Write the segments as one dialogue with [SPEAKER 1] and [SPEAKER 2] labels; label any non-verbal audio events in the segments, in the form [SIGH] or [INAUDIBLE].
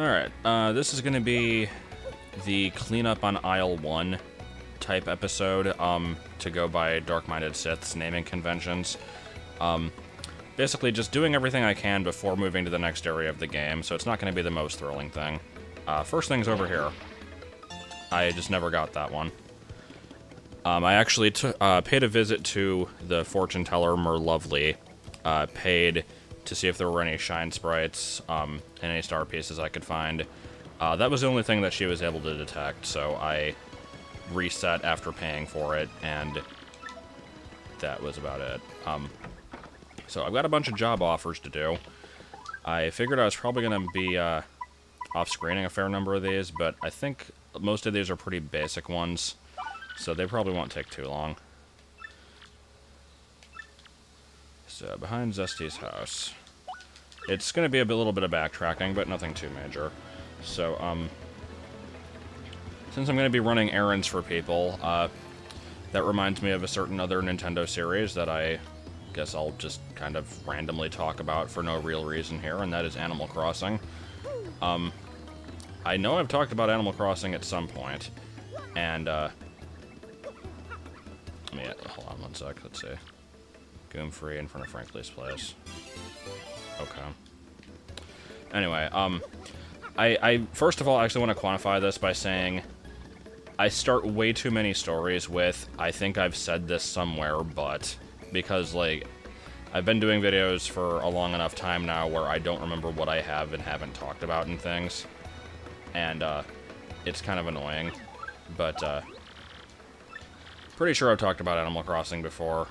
[SPEAKER 1] Alright, uh, this is gonna be the cleanup on aisle 1 type episode, um, to go by Dark Minded Sith's naming conventions. Um, basically just doing everything I can before moving to the next area of the game, so it's not gonna be the most thrilling thing. Uh, first thing's over here. I just never got that one. Um, I actually uh, paid a visit to the fortune teller Merluvlee, uh, paid to see if there were any shine sprites um, and any star pieces I could find. Uh, that was the only thing that she was able to detect, so I reset after paying for it, and that was about it. Um, so I've got a bunch of job offers to do. I figured I was probably going to be uh, off-screening a fair number of these, but I think most of these are pretty basic ones, so they probably won't take too long. So, behind Zess T.'s house. It's going to be a little bit of backtracking, but nothing too major. So, um, since I'm going to be running errands for people, uh, that reminds me of a certain other Nintendo series that I guess I'll just kind of randomly talk about for no real reason here, and that is Animal Crossing. Um, I know I've talked about Animal Crossing at some point, and, uh, me, hold on one sec, let's see. Goomfrey in front of Frankly's place. Okay. Anyway, um, I, I first of all I actually want to quantify this by saying I start way too many stories with I think I've said this somewhere, but because like I've been doing videos for a long enough time now where I don't remember what I have and haven't talked about and things, and uh, it's kind of annoying. But uh, pretty sure I've talked about Animal Crossing before,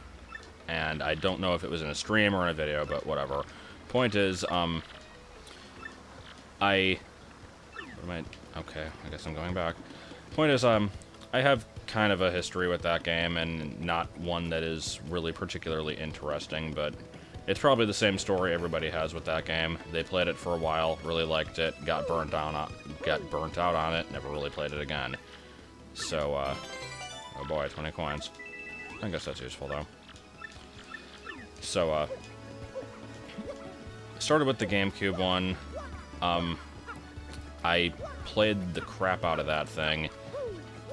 [SPEAKER 1] and I don't know if it was in a stream or in a video, but whatever. Point is, um, I, what am I, okay, I guess I'm going back. Point is, um, I have kind of a history with that game, and not one that is really particularly interesting, but it's probably the same story everybody has with that game. They played it for a while, really liked it, got burnt down, got burnt out on it, never really played it again. So, uh, oh boy, 20 coins. I guess that's useful though. So, uh, started with the GameCube one. Um, I played the crap out of that thing.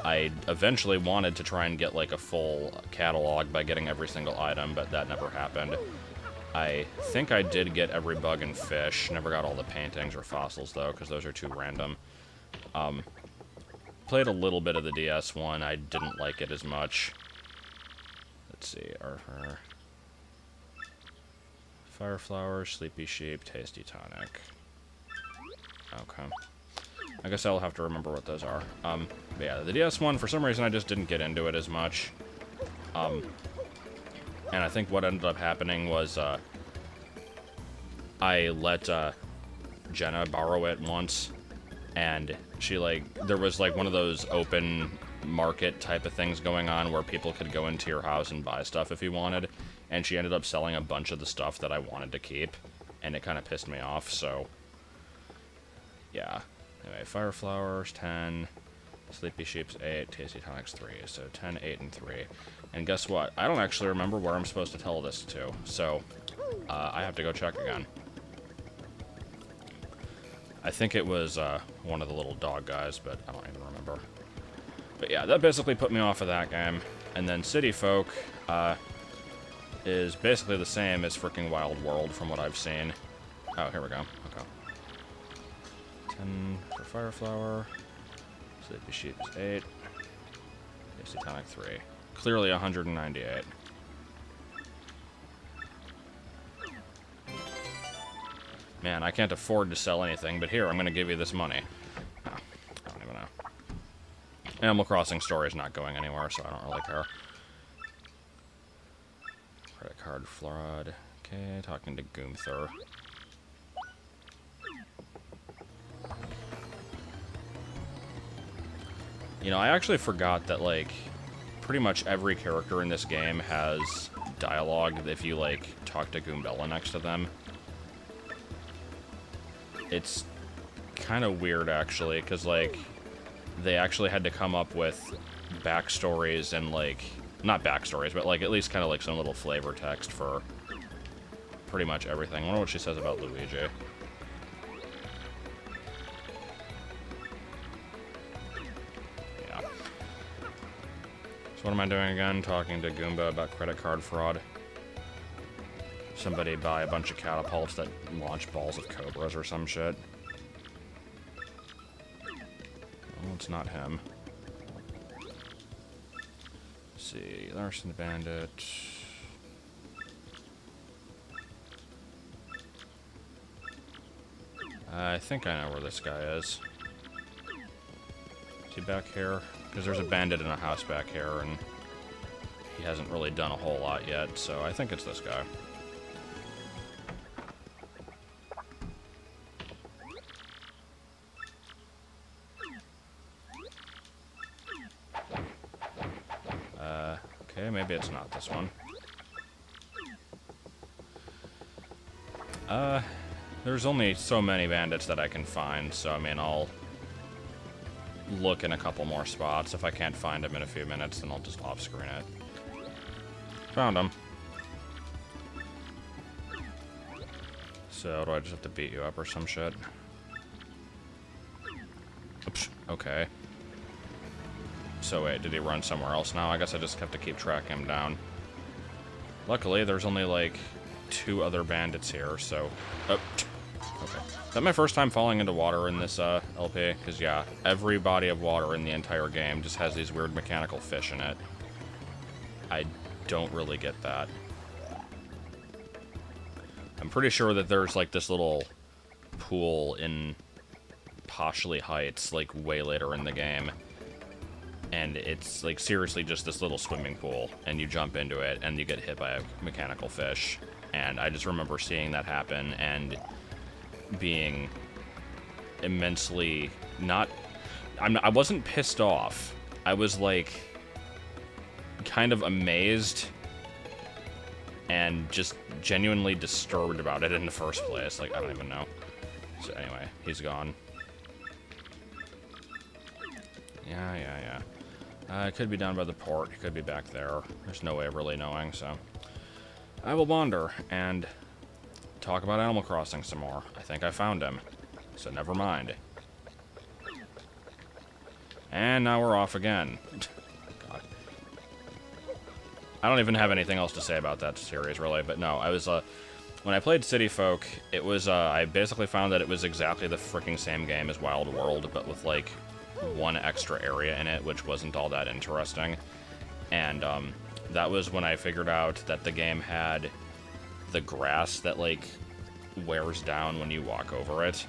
[SPEAKER 1] I eventually wanted to try and get like a full catalog by getting every single item, but that never happened. I think I did get every bug and fish. Never got all the paintings or fossils though, because those are too random. Um, played a little bit of the DS one. I didn't like it as much. Let's see. Fireflower, Sleepy Sheep, Tasty Tonic. Okay. I guess I'll have to remember what those are. Um, yeah, the DS one, for some reason, I just didn't get into it as much. Um, and I think what ended up happening was, uh, I let, uh, Jenna borrow it once, and she, like, there was, like, one of those open market type of things going on where people could go into your house and buy stuff if you wanted, and she ended up selling a bunch of the stuff that I wanted to keep, and it kind of pissed me off, so, yeah. Anyway, Fireflowers, 10, Sleepy Sheep's 8, Tasty Tonics 3, so 10, 8, and 3. And guess what? I don't actually remember where I'm supposed to tell this to, so uh, I have to go check again. I think it was uh, one of the little dog guys, but I don't even remember. But yeah, that basically put me off of that game. And then City Folk uh, is basically the same as freaking Wild World from what I've seen. Oh, here we go. Okay. 10 for Fireflower. Sleepy Sheep's 8. Tasty Tonic 3. Clearly 198. Man, I can't afford to sell anything, but here, I'm going to give you this money. Oh, I don't even know. Animal Crossing story is not going anywhere, so I don't really care. Credit card fraud. Okay, talking to Goomthur. You know, I actually forgot that, like, pretty much every character in this game has dialogue if you, like, talk to Goombella next to them. It's kind of weird, actually, because, like, they actually had to come up with backstories and like not backstories, but like at least kind of like some little flavor text for pretty much everything. I wonder what she says about Luigi. Yeah. So what am I doing again? Talking to Goomba about credit card fraud. Somebody buy a bunch of catapults that launch balls of cobras or some shit. It's not him. Let's see, Larson the Bandit. I think I know where this guy is. Is he back here? Because there's a bandit in a house back here, and he hasn't really done a whole lot yet, so I think it's this guy. Maybe it's not this one. Uh, there's only so many bandits that I can find, so I mean, I'll look in a couple more spots. If I can't find them in a few minutes, then I'll just off-screen it. Found them. So, do I just have to beat you up or some shit? Oops, okay. So wait, did he run somewhere else now? I guess I just have to keep tracking him down. Luckily, there's only like two other bandits here, so... Oh, okay. Is that my first time falling into water in this uh, LP? Because, yeah, every body of water in the entire game just has these weird mechanical fish in it. I don't really get that. I'm pretty sure that there's, like, this little pool in Poshley Heights, like, way later in the game. And it's, like, seriously just this little swimming pool, and you jump into it, and you get hit by a mechanical fish and I just remember seeing that happen and being immensely not. I'm, I wasn't pissed off. I was like kind of amazed and just genuinely disturbed about it in the first place. Like, I don't even know. So, anyway, he's gone. Yeah, yeah, yeah. Uh, it could be down by the port. It could be back there. There's no way of really knowing, so. I will wander and talk about Animal Crossing some more. I think I found him, so never mind. And now we're off again. God. I don't even have anything else to say about that series, really, but no, I was, uh, when I played City Folk, it was, uh, I basically found that it was exactly the freaking same game as Wild World, but with, like, one extra area in it, which wasn't all that interesting. And, um, that was when I figured out that the game had the grass that like wears down when you walk over it,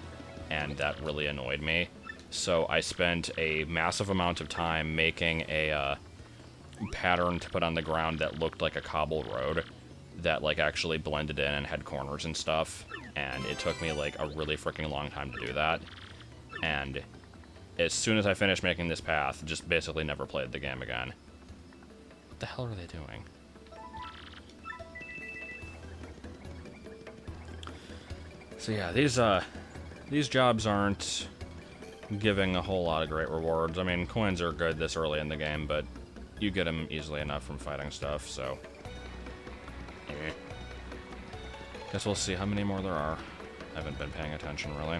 [SPEAKER 1] and that really annoyed me. So I spent a massive amount of time making a uh, pattern to put on the ground that looked like a cobble road that like actually blended in and had corners and stuff. And it took me like a really freaking long time to do that. And as soon as I finished making this path, just basically never played the game again. What the hell are they doing? So yeah, these uh, these jobs aren't giving a whole lot of great rewards. I mean, coins are good this early in the game, but you get them easily enough from fighting stuff, so... Guess we'll see how many more there are. I haven't been paying attention, really.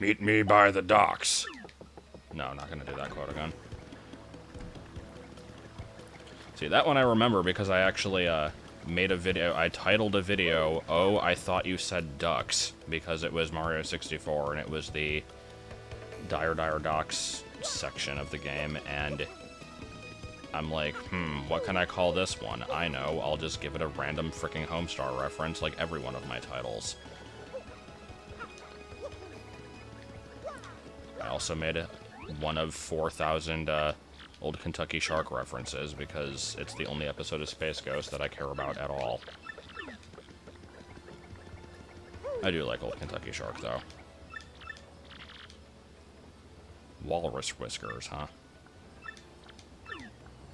[SPEAKER 1] Meet me by the docks. No, not gonna do that quote again. See, that one I remember because I actually uh, made a video. I titled a video, Oh, I Thought You Said Ducks, because it was Mario 64 and it was the Dire Dire Docks section of the game, and I'm like, hmm, what can I call this one? I know, I'll just give it a random freaking Homestar reference like every one of my titles. I also made one of 4,000 uh, old Kentucky Shark references because it's the only episode of Space Ghost that I care about at all. I do like old Kentucky Shark, though. Walrus whiskers, huh?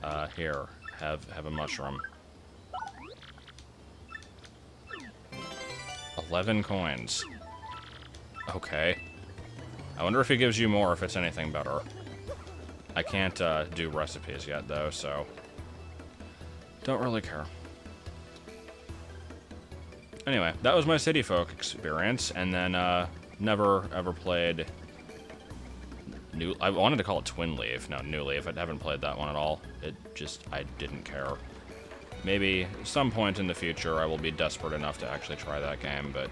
[SPEAKER 1] Uh, here, have have a mushroom. Eleven coins. Okay. I wonder if he gives you more if it's anything better. I can't uh, do recipes yet, though, so... Don't really care. anyway, that was my City Folk experience, and then uh, never ever played. New, I wanted to call it Twin Leaf, no New Leaf. I haven't played that one at all. It just I didn't care. Maybe some point in the future I will be desperate enough to actually try that game, but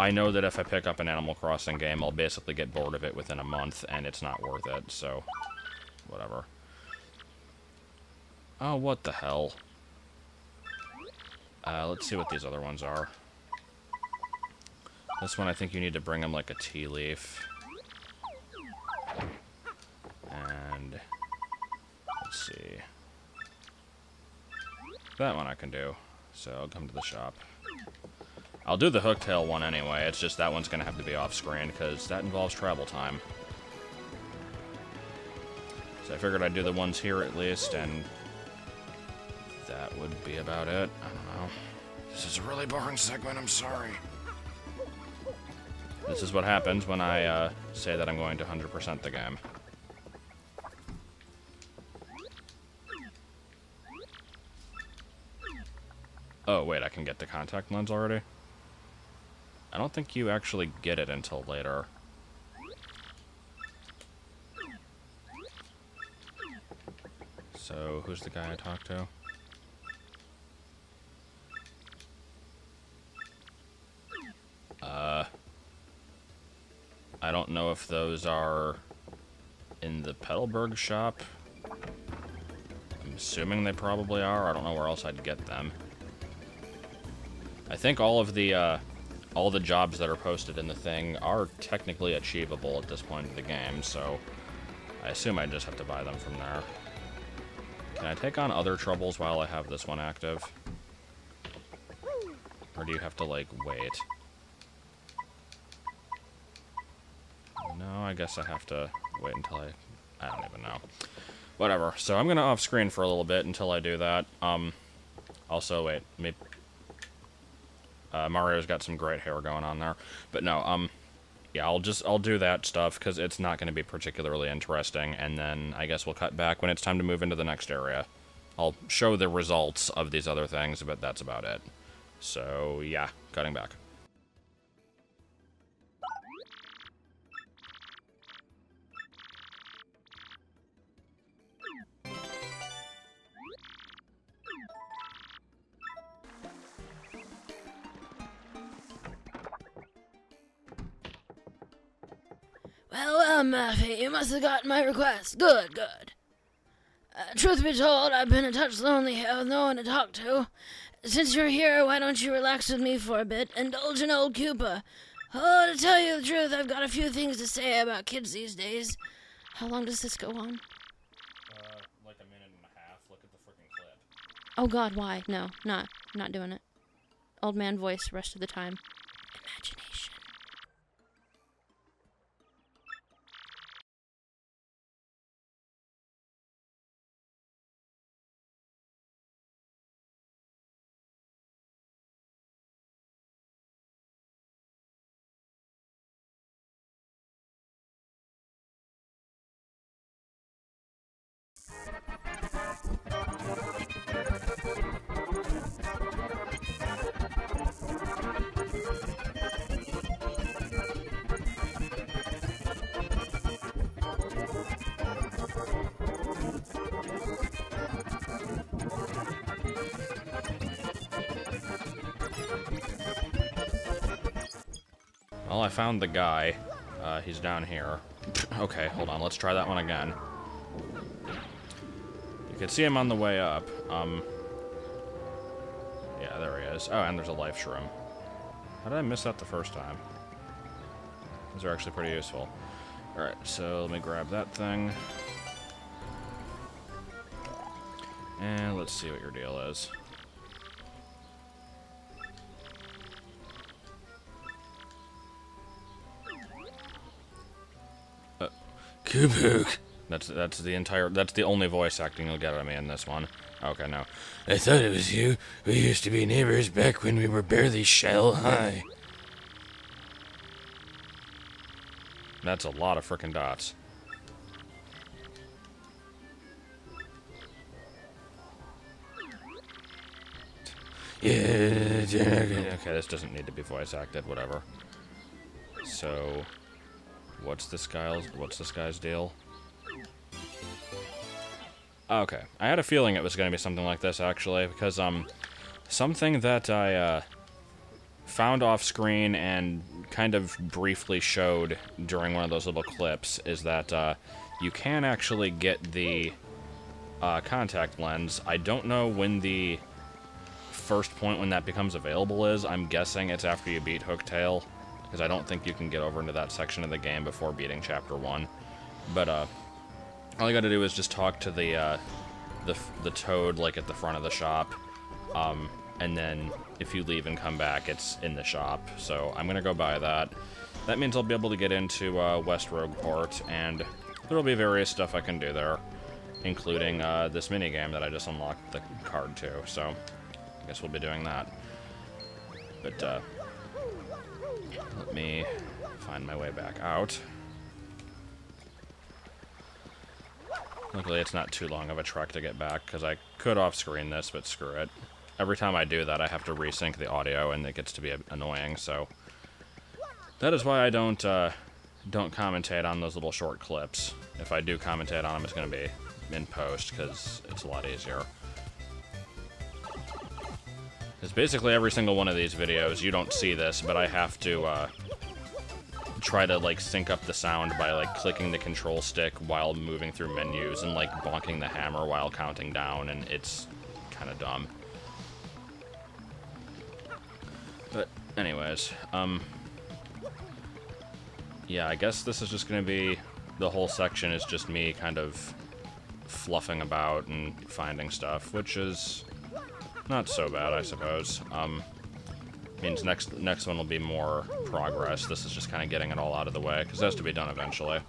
[SPEAKER 1] I know that if I pick up an Animal Crossing game, I'll basically get bored of it within a month, and it's not worth it. So, whatever. Oh, what the hell? Uh, let's see what these other ones are. This one, I think you need to bring them like a tea leaf. And let's see. That one I can do. So I'll come to the shop. I'll do the hooktail one anyway. It's just that one's going to have to be off screen because that involves travel time. So I figured I'd do the ones here at least, and that would be about it. I don't know. This is a really boring segment, I'm sorry. This is what happens when I uh, say that I'm going to 100% the game. Oh, wait, I can get the contact lens already? I don't think you actually get it until later. So, who's the guy I talked to? Uh, I don't know if those are in the Petalburg shop. I'm assuming they probably are. I don't know where else I'd get them. I think all of the uh, all the jobs that are posted in the thing are technically achievable at this point in the game, so I assume I just have to buy them from there. Can I take on other troubles while I have this one active? Or do you have to, like, wait? No, I guess I have to wait until I... I don't even know. Whatever. So I'm gonna off-screen for a little bit until I do that. Um, also, wait, me uh, Mario's got some great hair going on there. But no, um, yeah, I'll just, I'll do that stuff because it's not going to be particularly interesting. And then I guess we'll cut back when it's time to move into the next area. I'll show the results of these other things, but that's about it. So, yeah, cutting back.
[SPEAKER 2] Well, well, Murphy, you must have gotten my request. Good, good. Uh, truth be told, I've been a touch lonely here with no one to talk to. Since you're here, why don't you relax with me for a bit? Indulge in old Koopa. Oh, to tell you the truth, I've got a few things to say about kids these days. How long does this go on?
[SPEAKER 1] Uh, like a minute and a half. Look at the freaking clip.
[SPEAKER 2] Oh God, why? No, not, not doing it. Old man voice, rest of the time.
[SPEAKER 1] I found the guy. Uh, he's down here. [LAUGHS] okay, hold on. Let's try that one again. You can see him on the way up. Um, yeah, there he is. Oh, and there's a life shroom. How did I miss that the first time? Those are actually pretty useful. Alright, so let me grab that thing. And let's see what your deal is. Kubuk. That's that's the entire. That's the only voice acting you'll get out of me in this one. Okay, no.
[SPEAKER 3] I thought it was you. We used to be neighbors back when we were barely shell high.
[SPEAKER 1] That's a lot of frickin' dots.
[SPEAKER 3] Yeah,
[SPEAKER 1] Okay, this doesn't need to be voice acted, whatever. So, what's this guy's what's this guy's deal? Okay, I had a feeling it was going to be something like this actually, because um, something that I uh, found off screen and kind of briefly showed during one of those little clips is that uh, you can actually get the uh, contact lens. I don't know when the first point when that becomes available is. I'm guessing it's after you beat Hooktail, because I don't think you can get over into that section of the game before beating Chapter 1. But, uh, all you gotta do is just talk to the, uh, the, the toad, like, at the front of the shop, um, and then if you leave and come back, it's in the shop. So I'm gonna go buy that. That means I'll be able to get into, uh, West Rogueport, and there'll be various stuff I can do there, including, uh, this minigame that I just unlocked the card to, so I guess we'll be doing that. But, uh, let me find my way back out. Luckily, it's not too long of a trek to get back, because I could off-screen this, but screw it. Every time I do that, I have to resync the audio, and it gets to be annoying, so... That is why I don't, uh, don't commentate on those little short clips. If I do commentate on them, it's going to be in post, because it's a lot easier. Because basically every single one of these videos, you don't see this, but I have to uh, try to like sync up the sound by like clicking the control stick while moving through menus and like bonking the hammer while counting down, and it's kind of dumb. But anyways, um, yeah, I guess this is just gonna be the whole section is just me kind of fluffing about and finding stuff, which is not so bad, I suppose. Um, means next next one will be more progress. This is just kind of getting it all out of the way, because it has to be done eventually.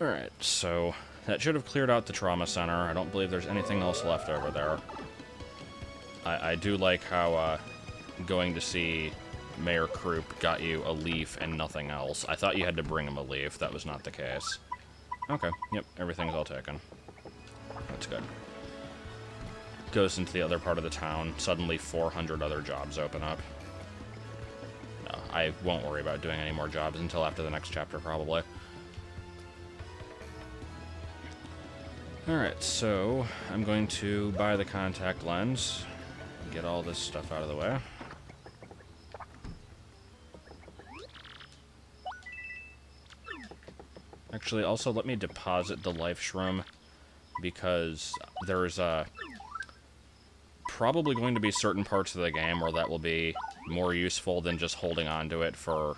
[SPEAKER 1] Alright, so that should have cleared out the trauma center. I don't believe there's anything else left over there. I, I do like how uh, going to see Mayor Kroop got you a leaf and nothing else. I thought you had to bring him a leaf. That was not the case. Okay, yep, everything's all taken. That's good. Goes into the other part of the town. Suddenly 400 other jobs open up. No, I won't worry about doing any more jobs until after the next chapter, probably. Alright, so I'm going to buy the contact lens, get all this stuff out of the way. Actually, also let me deposit the life shroom because there's probably going to be certain parts of the game where that will be more useful than just holding on to it for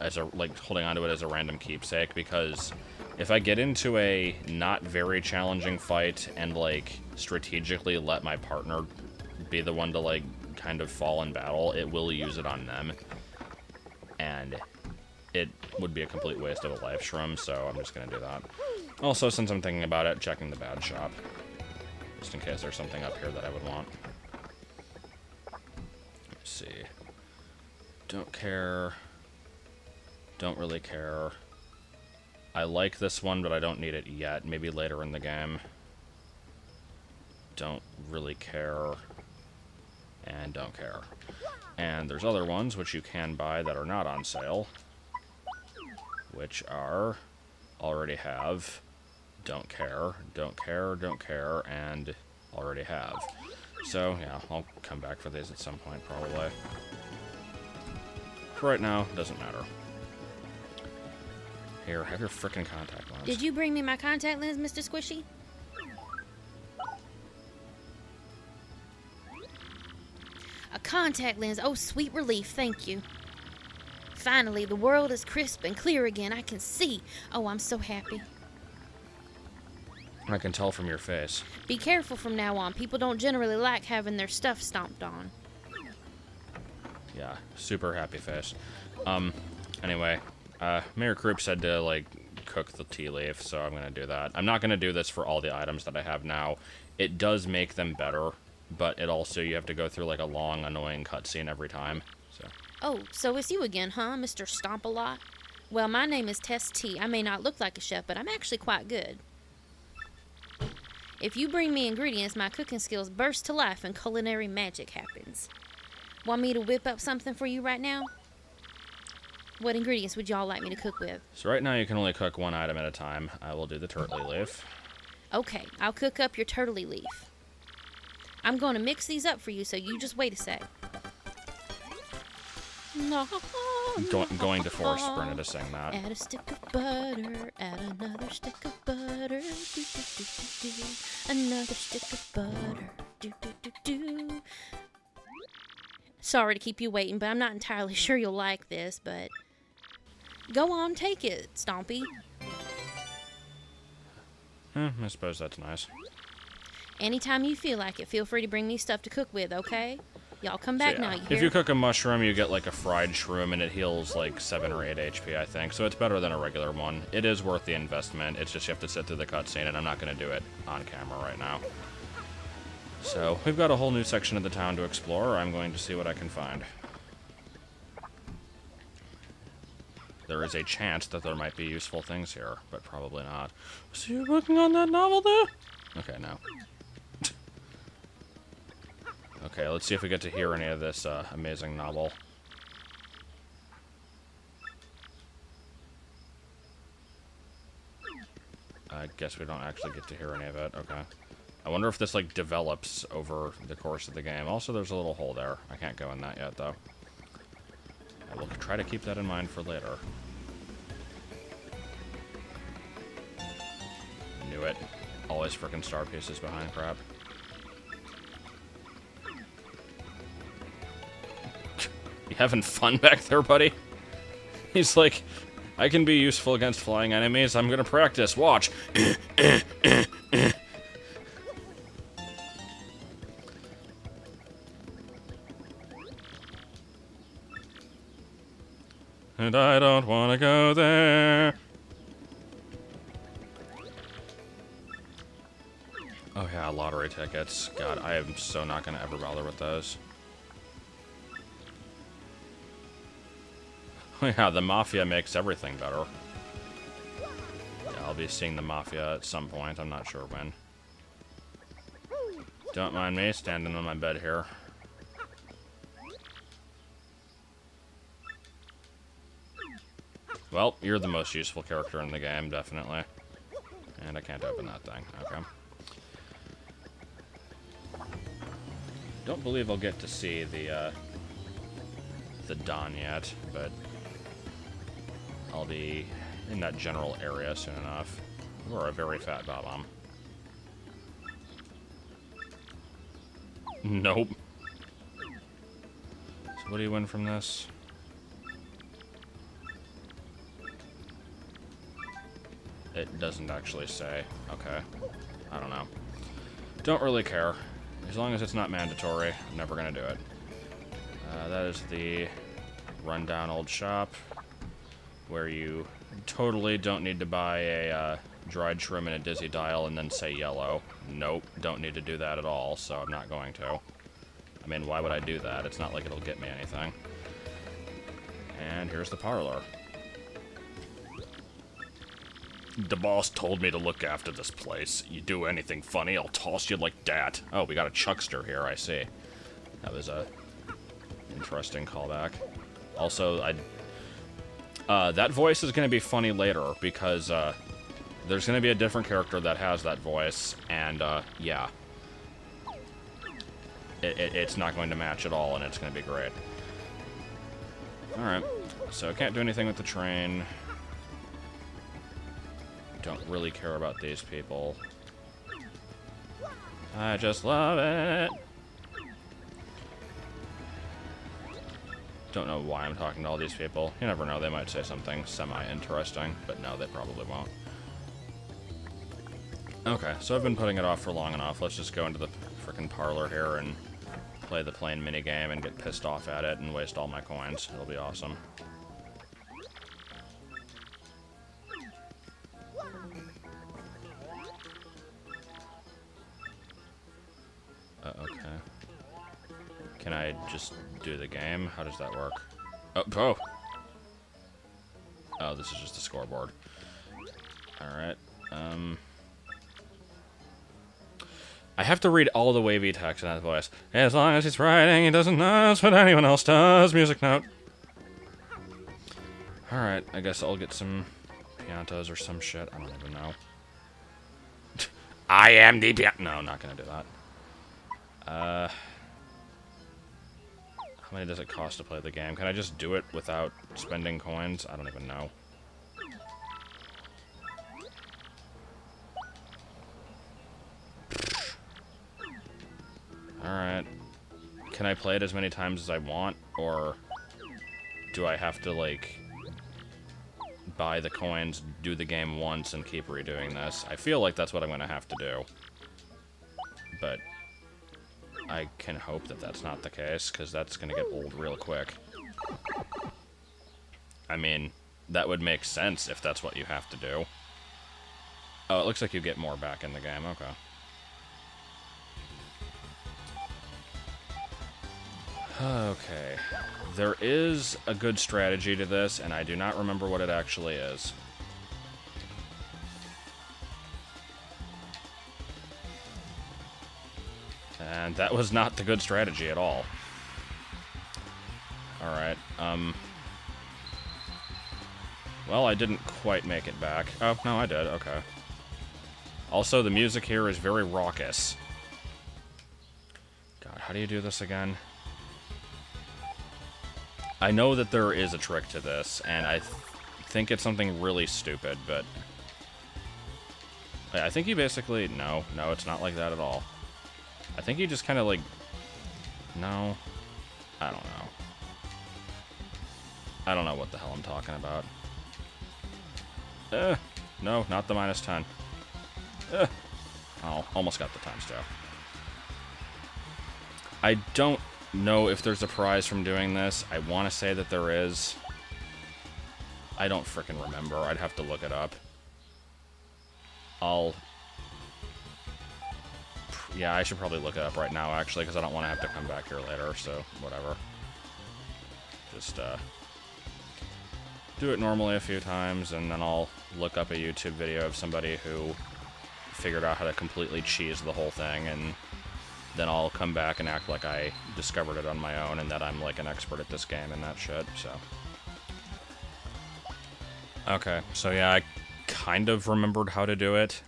[SPEAKER 1] as a like holding onto it as a random keepsake because if I get into a not very challenging fight and like strategically let my partner be the one to like kind of fall in battle, it will use it on them. And it would be a complete waste of a life shroom, so I'm just gonna do that. Also, since I'm thinking about it, checking the bad shop. Just in case there's something up here that I would want. Let's see. Don't care. Don't really care. I like this one, but I don't need it yet. Maybe later in the game. Don't really care. And don't care. And there's other ones which you can buy that are not on sale. Which are already have don't care, don't care, don't care, and already have. So, yeah, I'll come back for these at some point, probably. For right now, doesn't matter. Here, have your freaking contact lens.
[SPEAKER 4] Did you bring me my contact lens, Mr. Squishy? A contact lens. Oh, sweet relief. Thank you. Finally, the world is crisp and clear again. I can see. Oh, I'm so happy.
[SPEAKER 1] I can tell from your face.
[SPEAKER 4] Be careful from now on. People don't generally like having their stuff stomped on.
[SPEAKER 1] Yeah, super happy face. Um, anyway, uh, Mayor Kroop said to, like, cook the tea leaf, so I'm gonna do that. I'm not gonna do this for all the items that I have now. It does make them better, but it also, you have to go through, like, a long, annoying cutscene every time, so.
[SPEAKER 4] Oh, so it's you again, huh, Mr. Stomp-A-Lot? Well, my name is Zess T. I may not look like a chef, but I'm actually quite good. If you bring me ingredients, my cooking skills burst to life and culinary magic happens. Want me to whip up something for you right now? What ingredients would y'all like me to cook with?
[SPEAKER 1] So right now you can only cook one item at a time. I will do the turtley leaf.
[SPEAKER 4] Okay, I'll cook up your turtley leaf. I'm going to mix these up for you, so you just wait a sec. [LAUGHS] No.
[SPEAKER 1] Go- I'm going to force Brenna to sing that.
[SPEAKER 4] Add a stick of butter, add another stick of butter, do, do, do, do, do. another stick of butter, do, do, do, do. Sorry to keep you waiting, but I'm not entirely [LAUGHS] sure you'll like this, but go on, take it, Stompy.
[SPEAKER 1] Hmm, I suppose that's nice.
[SPEAKER 4] Anytime you feel like it, feel free to bring me stuff to cook with, okay? Y'all come
[SPEAKER 1] So,
[SPEAKER 4] back
[SPEAKER 1] yeah.
[SPEAKER 4] now, you
[SPEAKER 1] If you cook a mushroom, you get like a fried shroom, and it heals like 7 or 8 HP, I think. So it's better than a regular one. It is worth the investment. It's just you have to sit through the cutscene, and I'm not going to do it on camera right now. So we've got a whole new section of the town to explore. I'm going to see what I can find. There is a chance that there might be useful things here, but probably not. So you working on that novel there? Okay, no. Okay, let's see if we get to hear any of this uh, amazing novel. I guess we don't actually get to hear any of it. Okay. I wonder if this like develops over the course of the game. Also, there's a little hole there. I can't go in that yet, though. I will try to keep that in mind for later. Knew it. Always freaking star pieces behind crap. You having fun [LAUGHS] back there, buddy? He's like, I can be useful against flying enemies. I'm gonna practice. Watch. [LAUGHS] and I don't want to go there. Oh yeah, lottery tickets. God, I am so not gonna ever bother with those. [LAUGHS] yeah, the Mafia makes everything better. Yeah, I'll be seeing the Mafia at some point. I'm not sure when. Don't mind me standing on my bed here. Well, you're the most useful character in the game, definitely. And I can't open that thing. Okay. Don't believe I'll get to see the, uh, the Don yet, but I'll be in that general area soon enough. Or a very fat Bob-omb. Nope. So what do you win from this? It doesn't actually say. Okay. I don't know. Don't really care. As long as it's not mandatory, I'm never gonna do it. Uh, that is the rundown old shop where you totally don't need to buy a uh, dried shrimp and a dizzy dial and then say yellow. Nope, don't need to do that at all, so I'm not going to. I mean, why would I do that? It's not like it'll get me anything. And here's the parlor. The boss told me to look after this place. You do anything funny, I'll toss you like dat. Oh, we got a chuckster here, I see. That was a interesting callback. Also, I uh, that voice is going to be funny later because uh, there's going to be a different character that has that voice, and uh, yeah, it, it, it's not going to match at all, and it's going to be great. All right, so I can't do anything with the train. Don't really care about these people. I just love it. Don't know why I'm talking to all these people. You never know, they might say something semi-interesting, but no, they probably won't. Okay, so I've been putting it off for long enough. Let's just go into the frickin' parlor here and play the plane minigame and get pissed off at it and waste all my coins. It'll be awesome. Uh, okay. Can I just do the game? How does that work? Oh, oh! Oh, this is just a scoreboard. Alright, um... I have to read all the wavy text in that voice. As long as he's writing, he doesn't notice what anyone else does. Music note. Alright, I guess I'll get some piantos or some shit. I don't even know. [LAUGHS] I am the pian- No, not gonna do that. Uh. How many does it cost to play the game? Can I just do it without spending coins? I don't even know. Alright. Can I play it as many times as I want, or do I have to, like, buy the coins, do the game once, and keep redoing this? I feel like that's what I'm going to have to do. But I can hope that that's not the case, because that's going to get old real quick. I mean, that would make sense if that's what you have to do. Oh, it looks like you get more back in the game. Okay. Okay. There is a good strategy to this, and I do not remember what it actually is. And that was not the good strategy at all. Alright, um... Well, I didn't quite make it back. Oh, no, I did, okay. Also, the music here is very raucous. God, how do you do this again? I know that there is a trick to this, and I th think it's something really stupid, but... I think you basically... No, no, it's not like that at all. I think you just kind of like... No. I don't know. I don't know what the hell I'm talking about. Eh. No, not the minus 10. Eh. Oh, almost got the time two. I don't know if there's a prize from doing this. I want to say that there is. I don't fricking remember. I'd have to look it up. I'll... Yeah, I should probably look it up right now, actually, because I don't want to have to come back here later, so whatever. Just, uh... Do it normally a few times, and then I'll look up a YouTube video of somebody who figured out how to completely cheese the whole thing, and then I'll come back and act like I discovered it on my own and that I'm like an expert at this game and that shit, so. Okay, so yeah, I kind of remembered how to do it.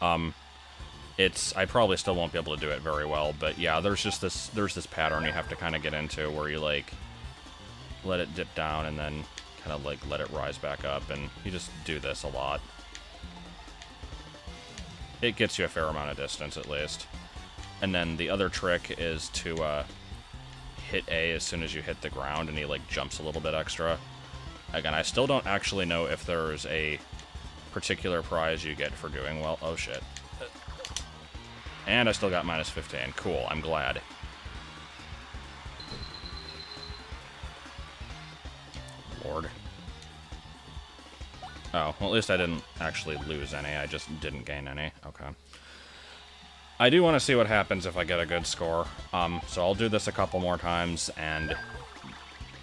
[SPEAKER 1] Um, it's, I probably still won't be able to do it very well, but yeah, there's just this, there's this pattern you have to kind of get into where you like, let it dip down and then kind of like let it rise back up, and you just do this a lot. It gets you a fair amount of distance at least. And then the other trick is to uh, hit A as soon as you hit the ground, and he like jumps a little bit extra. Again, I still don't actually know if there's a particular prize you get for doing well. Oh shit. And I still got minus 15. Cool, I'm glad. Lord. Oh, well at least I didn't actually lose any, I just didn't gain any. Okay. I do want to see what happens if I get a good score. Um, so I'll do this a couple more times, and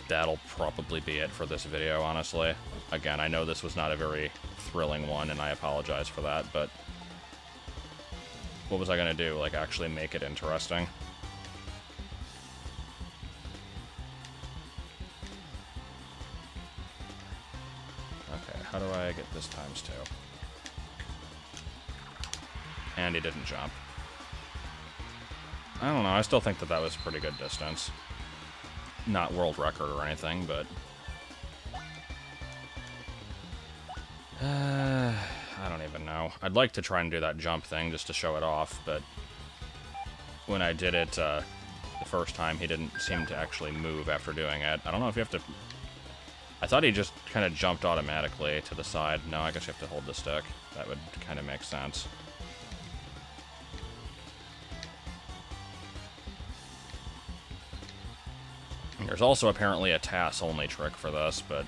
[SPEAKER 1] that'll probably be it for this video, honestly. Again, I know this was not a very thrilling one, and I apologize for that, but... What was I going to do? Like, actually make it interesting? Okay, how do I get this times two? And he didn't jump. I don't know. I still think that that was a pretty good distance. Not world record or anything, but... [SIGHS] Uh, I'd like to try and do that jump thing just to show it off, but... When I did it uh, the first time, he didn't seem to actually move after doing it. I don't know if you have to... I thought he just kind of jumped automatically to the side. No, I guess you have to hold the stick. That would kind of make sense. There's also apparently a TAS only trick for this, but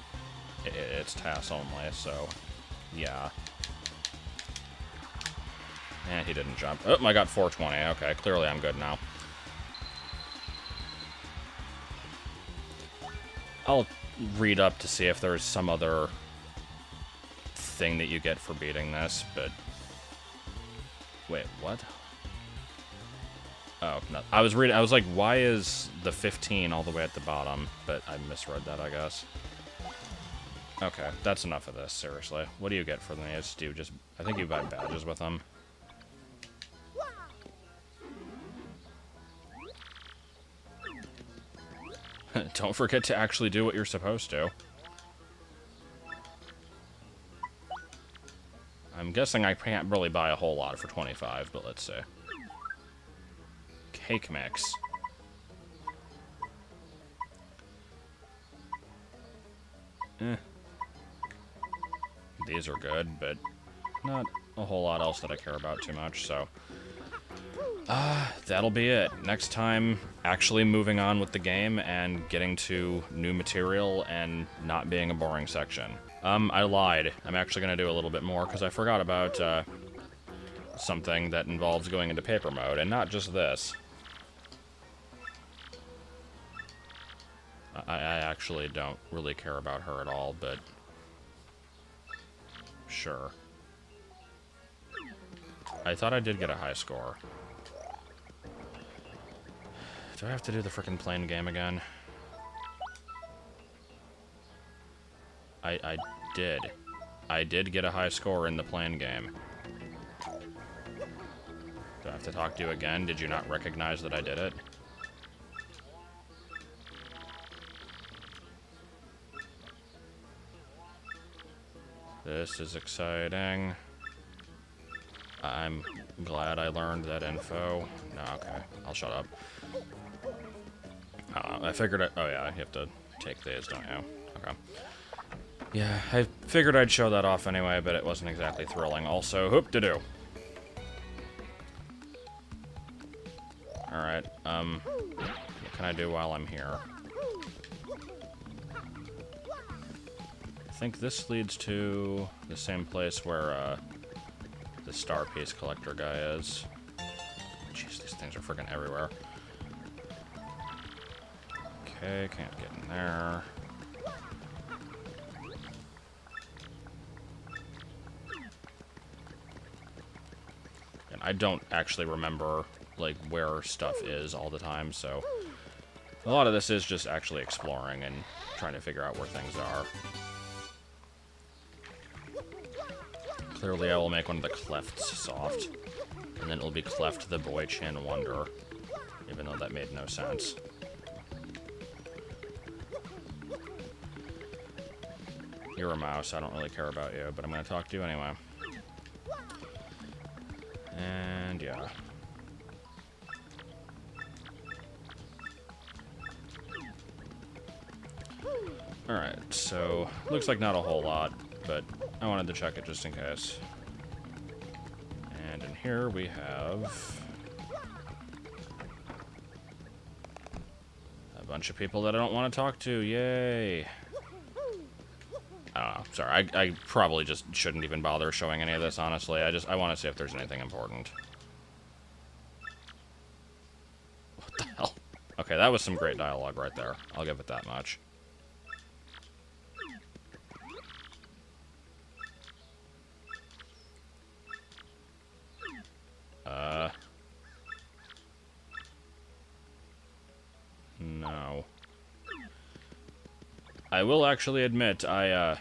[SPEAKER 1] it's TAS only, so yeah. And he didn't jump. Oh, I got 420. Okay, clearly I'm good now. I'll read up to see if there's some other thing that you get for beating this, but... Wait, what? Oh, no. I was reading. I was like, why is the 15 all the way at the bottom? But I misread that, I guess. Okay, that's enough of this. Seriously, what do you get for these? Do you just? I think you buy badges with them. [LAUGHS] Don't forget to actually do what you're supposed to. I'm guessing I can't really buy a whole lot for 25, but let's see. Cake mix. Eh. These are good, but not a whole lot else that I care about too much, so... Uh, that'll be it. Next time, actually moving on with the game and getting to new material and not being a boring section. Um, I lied. I'm actually going to do a little bit more because I forgot about uh, something that involves going into paper mode, and not just this. I, I actually don't really care about her at all, but sure. I thought I did get a high score. Do I have to do the freaking plane game again? I, I did. I did get a high score in the plane game. Do I have to talk to you again? Did you not recognize that I did it? This is exciting. I'm glad I learned that info. No, okay. I'll shut up. Uh, I figured it. Oh, yeah, you have to take these, don't you? Okay. Yeah, I figured I'd show that off anyway, but it wasn't exactly thrilling. Also, hoop to do. Alright, um, what can I do while I'm here? I think this leads to the same place where, uh, the star piece collector guy is. Jeez, these things are freaking everywhere. Okay, can't get in there. And I don't actually remember, like, where stuff is all the time, so... A lot of this is just actually exploring and trying to figure out where things are. Clearly I will make one of the clefts soft. And then it'll be cleft the boy chin wonder. Even though that made no sense. You're a mouse, I don't really care about you, but I'm gonna talk to you anyway. And yeah. Alright, so looks like not a whole lot, but I wanted to check it just in case. And in here we have a bunch of people that I don't want to talk to. Yay! Sorry. I, I probably just shouldn't even bother showing any of this, honestly. I just I want to see if there's anything important. What the hell? Okay, that was some great dialogue right there. I'll give it that much. Uh... No. I will actually admit, I, uh,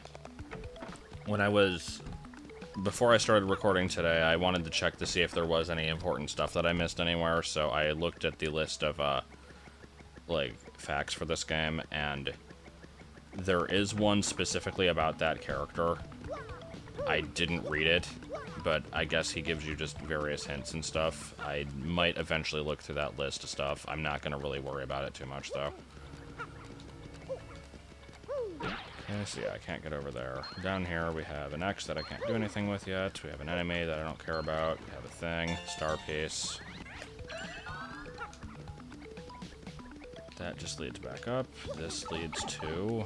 [SPEAKER 1] when I was, before I started recording today, I wanted to check to see if there was any important stuff that I missed anywhere, so I looked at the list of, uh, like, facts for this game, and there is one specifically about that character. I didn't read it, but I guess he gives you just various hints and stuff. I might eventually look through that list of stuff. I'm not going to really worry about it too much, though. Okay, so yeah, I can't get over there. Down here we have an X that I can't do anything with yet. We have an enemy that I don't care about. We have a thing, star piece. That just leads back up. This leads to...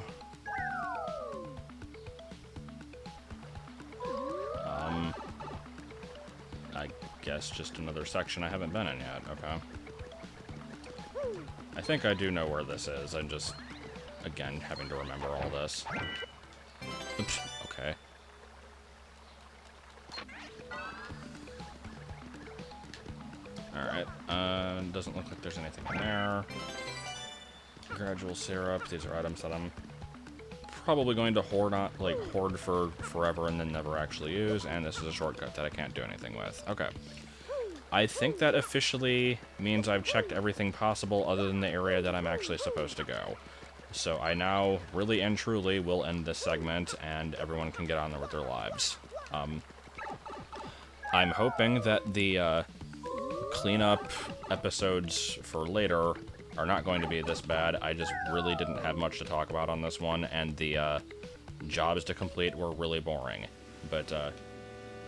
[SPEAKER 1] Um... I guess just another section I haven't been in yet. Okay. I think I do know where this is. I'm just again, having to remember all this. Oops, okay. Alright, uh, doesn't look like there's anything in there. Gradual syrup, these are items that I'm probably going to hoard on, like, hoard for forever and then never actually use, and this is a shortcut that I can't do anything with. Okay. I think that officially means I've checked everything possible other than the area that I'm actually supposed to go. So I now, really and truly, will end this segment, and everyone can get on there with their lives. Um, I'm hoping that the uh, cleanup episodes for later are not going to be this bad. I just really didn't have much to talk about on this one, and the uh, jobs to complete were really boring. But uh,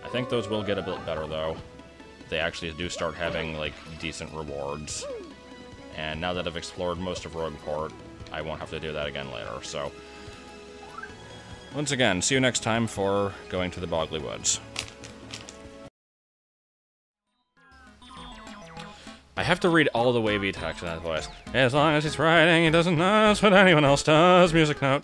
[SPEAKER 1] I think those will get a bit better, though. They actually do start having, like, decent rewards. And now that I've explored most of Rogueport, I won't have to do that again later, so... Once again, see you next time for going to the Boggly Woods. I have to read all the wavy text in that voice. As long as he's writing, he doesn't know what anyone else does. Music note.